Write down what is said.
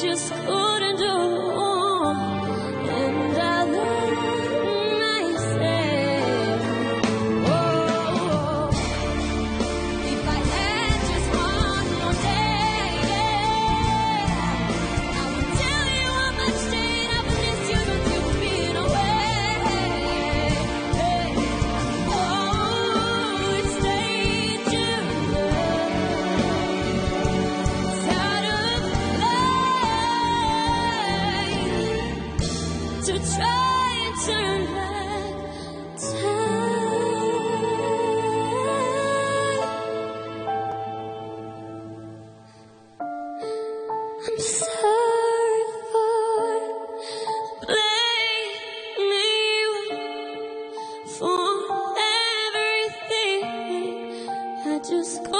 just to try and turn back time. I'm sorry for blaming you for everything. I just.